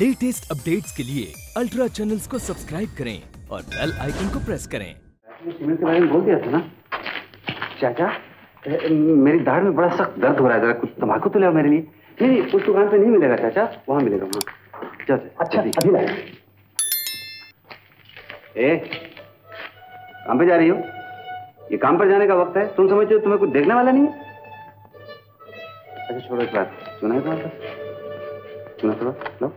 Latest updates के लिए ultra channels को सब्सक्राइब करें और बेल आइकन को प्रेस करें। सीमेंट के बारे में बोल दिया था ना? चाचा ए, मेरी दाढ़ में बड़ा सख्त दर्द हो रहा है जरा कुछ तम्बाकू तो ले मेरे लिए। नहीं नहीं उस दुकान पे नहीं मिलेगा चाचा वहाँ मिलेगा वहाँ। चल अच्छा। अभी ए काम पे जा रही हो? ये काम पर जाने का वक्त है तुम समझते हो तुम्हें कुछ देखने वाला नहीं है? अच्छा छोड़ो इस बात सुना है तुम्हारे सुना थोड़ा लो।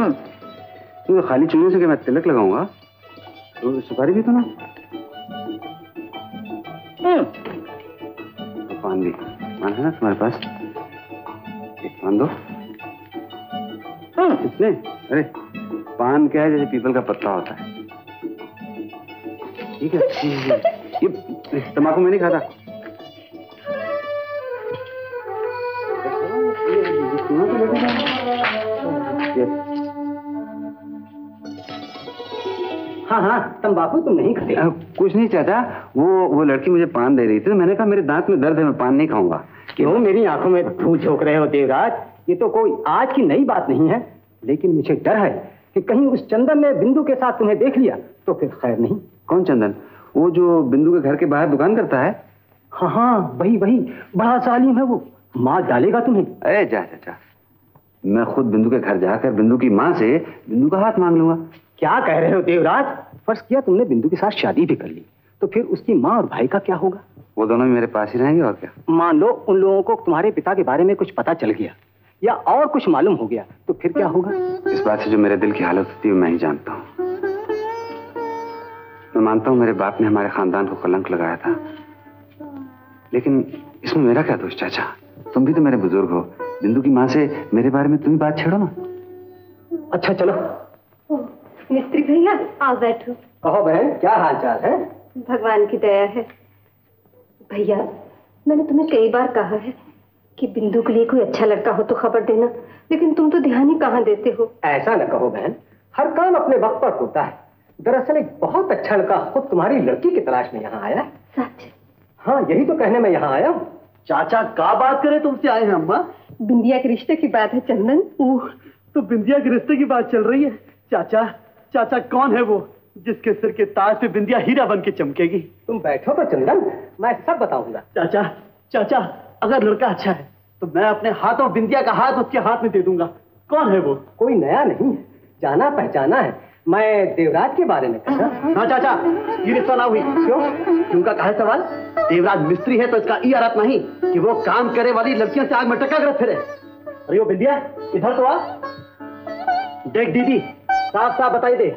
हम्म। तुम खाली चुनने से क्या मैं तिलक लगाऊँगा? तो सुपारी भी तो ना? हम्म। तो पान भी। पान है ना तुम्हारे पास? एक पान दो। हम्म। कितने अरे पान क्या है जैसे पीपल का पत्ता होता है? ठीक है। ये तम्बाकू मैं नहीं खाता हाँ हाँ तंबाकू तुम नहीं खाते। कुछ नहीं चाचा वो वो लड़की मुझे पान दे रही थी तो मैंने कहा मेरे दांत में दर्द है मैं पान नहीं खाऊँगा। क्यों मेरी आँखों में धूल झोंक रहे हो देवराज? ये तो कोई आज की नई बात नहीं है। लेकिन मुझे डर है कि कहीं उस चंदन ने बिंदु के साथ तुम्हें देख लिया तो फिर खैर नहीं। कौन चंदन? वो जो बिंदु के घर के बाहर दुकान करता है? हाँ हाँ वही वही बड़ा सालिम है वो। मार डालेगा तुम्हें। अरे जा चाचा मैं खुद बिंदु के घर जाकर बिंदु की माँ से बिंदु का हाथ मांग लूँगा। क्या कह रहे हो देवराज? फ़र्ज़ किया तुमने बिंदु के साथ शादी भी कर ली। तो फिर उसकी माँ और भाई का क्या होगा? वो दोनों भी मेरे पास ही रहेंगे और क्या? मान लो उन लोगों को तुम्हारे पिता के बारे में कुछ पता चल गया या और कुछ मालूम हो गया तो फिर क्या होगा? इस बात से जो मेरे दिल की हालत होती है मैं ही जानता हूँ। मैं मानता हूँ मेरे बाप ने हमारे खानदान को कलंक लगाया था। लेकिन इसमें मेरा क्या दोष चाचा? तुम भी तो मेरे बुज़ुर्ग हो। बिंदु की माँ से मेरे बारे में तुम ही बात छेड़ो ना। अच्छा चलो। मिस्त्री भैया आओ बैठो। कहो बहन क्या हाल चाल है? भगवान की दया है। भैया मैंने तुम्हें कई बार कहा है कि बिंदु के लिए कोई अच्छा लड़का हो तो खबर देना लेकिन तुम तो ध्यान ही कहाँ देते हो? ऐसा न कहो बहन हर काम अपने वक्त पर होता है। दरअसल एक बहुत अच्छा लड़का खुद तुम्हारी लड़की की तलाश में यहाँ आया सच? हाँ यही तो कहने में यहाँ आया हूँ। चाचा का बात करे तुमसे आए हैं अम्मा? बिंदिया के रिश्ते की बात है चंदन। ओह तो बिंदिया के रिश्ते की बात चल रही है। चाचा चाचा कौन है वो जिसके सिर के ताज पे बिंदिया हीरा बन के चमकेगी? तुम बैठो तो चंदन मैं सब बताऊँगा। चाचा चाचा अगर लड़का अच्छा है तो मैं अपने हाथों बिंदिया का हाथ उसके हाथ में दे दूँगा। कौन है वो? कोई नया नहीं है जाना पहचाना है। मैं देवराज के बारे में कहा ना चाचा ये रिश्ता ना हुई। क्यों? क्योंकि कहा सवाल? देवराज मिस्त्री है तो इसका ये अर्थ नहीं कि वो काम करे वाली लड़कियों से आग में टक्का कर फिरे। अरे वो बिंदिया इधर तो आ। देख दीदी साफ़ साफ़ बताई दे।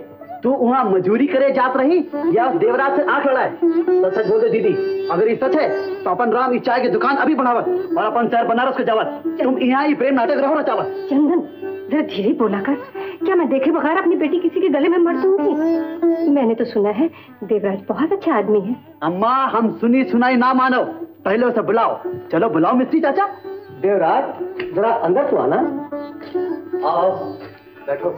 तू वहाँ मजूरी करे जात रही या उस देवराज से आँख लड़ाए? तो सच बोल दे दीदी। अगर ये सच है तो अपन राम इस चाय की दुकान अभी बढ़ावत और अपन शहर बनारस के जावत। तुम यहाँ ही प्रेम नाटक रहो ना चावत। चंदन जरा धीरे बोला कर। क्या मैं देखे बगैर अपनी बेटी किसी के गले में मर दूँगी? मैंने तो सुना है देवराज बहुत अच्छा आदमी है। अम्मा हम सुनी सुनाई ना मानो। पहले उसे बुलाओ। चलो बुलाओ मिस्त्री चाचा। देवराज जरा अंदर तो आना। आओ बैठो।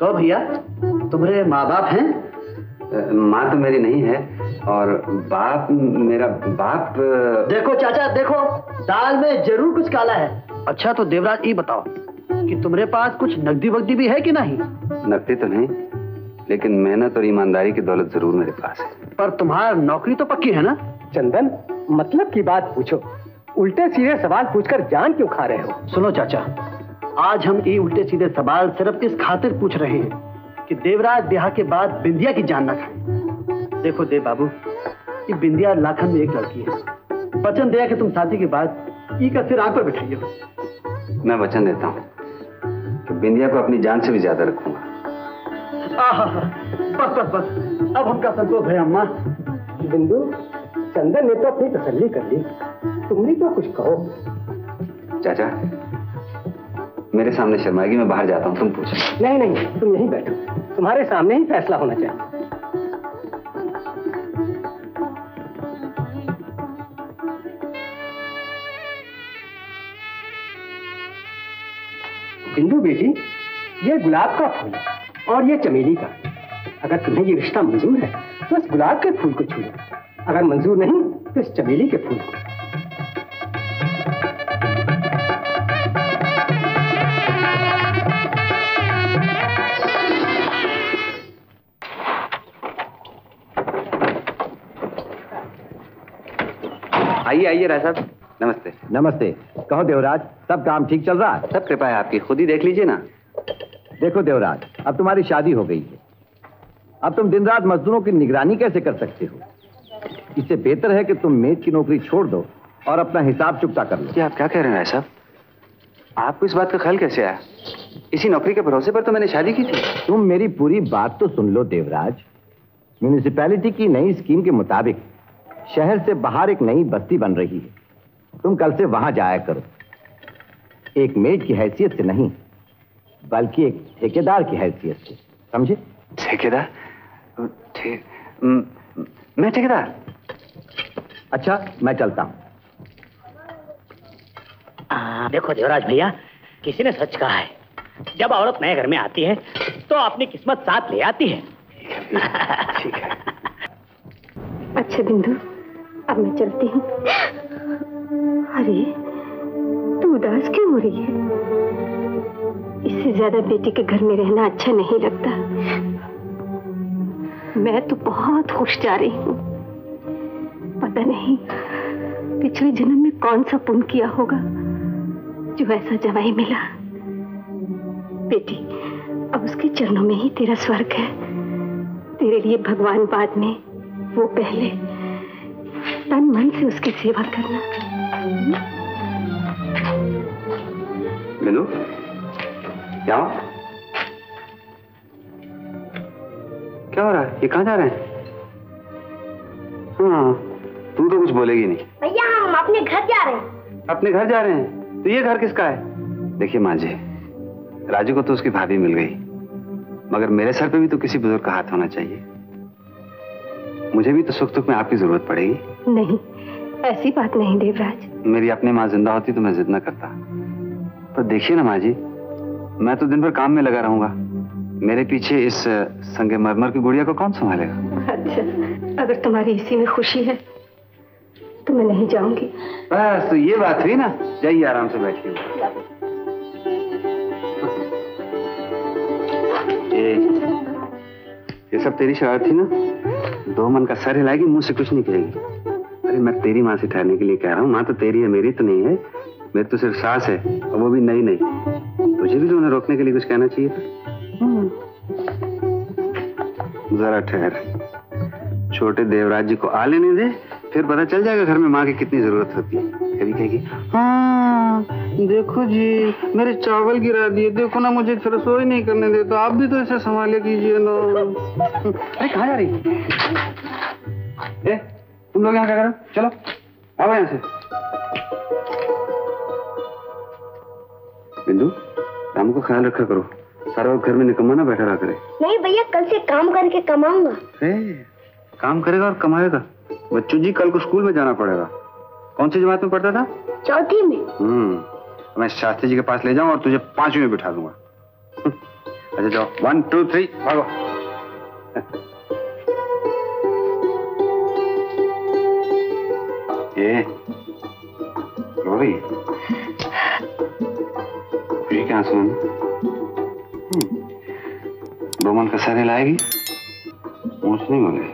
कहो भैया तुम्हारे माँ बाप हैं माँ तो मेरी नहीं है और बाप मेरा बाप देखो चाचा देखो दाल में ज़रूर कुछ काला है। अच्छा तो देवराज ये बताओ कि तुम्हारे पास कुछ नकदी वकदी भी है कि नहीं? नकदी तो नहीं लेकिन मेहनत और ईमानदारी की दौलत ज़रूर मेरे पास है। पर तुम्हारा नौकरी तो पक्की है ना? चंदन मतलब की बात पूछो उल्टे सीधे सवाल पूछकर जान क्यों खा रहे हो? सुनो चाचा आज हम ये उल्टे सीधे सवाल सिर्फ़ इस खातिर पूछ रहे हैं कि देवराज ब्याह के बाद बिंदिया की जान ना खाए। देखो देव बाबू ये बिंदिया लाखन में एक लड़की है। वचन दिया कि तुम शादी के बाद ई का सिर आँख पर बिठाइए। मैं वचन देता हूँ कि बिंदिया को अपनी जान से भी ज़्यादा रखूँगा। आहा, बस बस बस। अब हमका संतोष है अम्मा। बिंदु चंदन ने तो अपनी तसल्ली कर ली। तुम भी तो कुछ कहो। चाचा मेरे सामने शर्माएगी मैं बाहर जाता हूँ, तुम पूछो। नहीं नहीं, तुम यहीं बैठो। तुम्हारे सामने ही फैसला होना चाहिए। बिंदु बेटी, ये गुलाब का फूल और ये चमेली का। अगर तुम्हें ये रिश्ता मंजूर है तो इस गुलाब के फूल को छू अगर मंजूर नहीं तो इस चमेली के फूल को। आइए आइए राय साहब। नमस्ते। नमस्ते। कहो देवराज सब काम ठीक चल रहा? है सब कृपा है आपकी। खुद ही देख लीजिए ना। देखो देवराज अब तुम्हारी शादी हो गई है। अब तुम दिन रात मजदूरों की निगरानी कैसे कर सकते हो? इससे बेहतर है कि तुम मेज की नौकरी छोड़ दो और अपना हिसाब चुकता कर लो। जी आप क्या कह रहे हैं राय साहब? आपको इस बात का ख्याल कैसे आया? इसी नौकरी के भरोसे पर तो मैंने शादी की थी। तुम मेरी पूरी बात तो सुन लो देवराज। म्यूनिसिपैलिटी की नई स्कीम के मुताबिक शहर से बाहर एक नई बस्ती बन रही है। तुम कल से वहाँ जाया करो। एक मेड की हैसियत से नहीं बल्कि एक ठेकेदार की हैसियत से। समझे? ठेकेदार? ठे- मैं ठेकेदार। अच्छा मैं चलता हूँ। आ, देखो देवराज भैया किसी ने सच कहा है। जब औरत नए घर में आती है तो अपनी किस्मत साथ ले आती है ठीक है। अच्छा बिंदु। अब मैं चलती हूँ। अरे, तू उदास क्यों हो रही है? इससे ज़्यादा बेटी के घर में रहना अच्छा नहीं लगता। मैं तो बहुत खुश जा रही हूँ। पता नहीं, पिछले जन्म में कौन सा पुण्य किया होगा जो ऐसा जवाई मिला। बेटी, अब उसके चरणों में ही तेरा स्वर्ग है। तेरे लिए भगवान बाद में वो पहले तन मन से उसकी सेवा करना। बिंदु क्या? क्या हो रहा है? ये कहाँ जा रहे हैं? हाँ तू तो कुछ बोलेगी नहीं। भैया हम अपने घर जा रहे हैं। अपने घर जा रहे हैं? तो ये घर किसका है? देखिए माँ जी राजू को तो उसकी भाभी मिल गई। मगर मेरे सर पे भी तो किसी बुज़ुर्ग का हाथ होना चाहिए। मुझे भी तो सुख दुख में आपकी ज़रूरत पड़ेगी। नहीं ऐसी बात नहीं देवराज। मेरी अपनी माँ ज़िंदा होती तो मैं जिद न करता। पर देखिए ना माँ जी मैं तो दिन भर काम में लगा रहूँगा। मेरे पीछे इस संगे मरमर की गुड़िया को कौन संभालेगा? अच्छा अगर तुम्हारी इसी में खुशी है तो मैं नहीं जाऊँगी। बस तो ये बात हुई ना जाइए आराम से बैठिए। ये ये सब तेरी शरारत थी ना? दो मन का सर हिलाएगी मुँह से कुछ नहीं कहेगी। अरे मैं तेरी माँ से ठहरने के लिए कह रहा हूँ माँ तो तेरी है मेरी तो नहीं है। मेरी तो सिर्फ़ सास है और वो भी नई नई तुझे भी तो उन्हें रोकने के लिए कुछ कहना चाहिए? था जरा ठहर। छोटे देवराज जी को आ लेने दे फिर पता चल जाएगा घर में माँ की कितनी ज़रूरत होती है। कभी कहेगी हाँ देखो जी मेरे चावल गिरा दिए देखो ना मुझे रसोई नहीं करने देता आप भी तो ऐसे संभाले कीजिए ना। अरे कहाँ जा रही ए तुम लोग यहाँ क्या करो? चलो आओ यहाँ से। बिंदु राम को ख्याल रखा करो। सारा वक्त घर में निकम्मा ना बैठा रहा करे। नहीं भैया कल से काम करके कमाऊँगा। काम करेगा और कमाएगा। बच्चू जी कल को स्कूल में जाना पड़ेगा। कौन सी जमात में पढ़ता था? चौथी में। हम्म मैं शास्त्री जी के पास ले जाऊँ और तुझे पांचवी में बिठा दूँगा। अच्छा जाओ। वन टू थ्री भागो। रो रही खुशी सुन हैं। हम्म, दो मन का सर लाएगी? मुझ नहीं बोले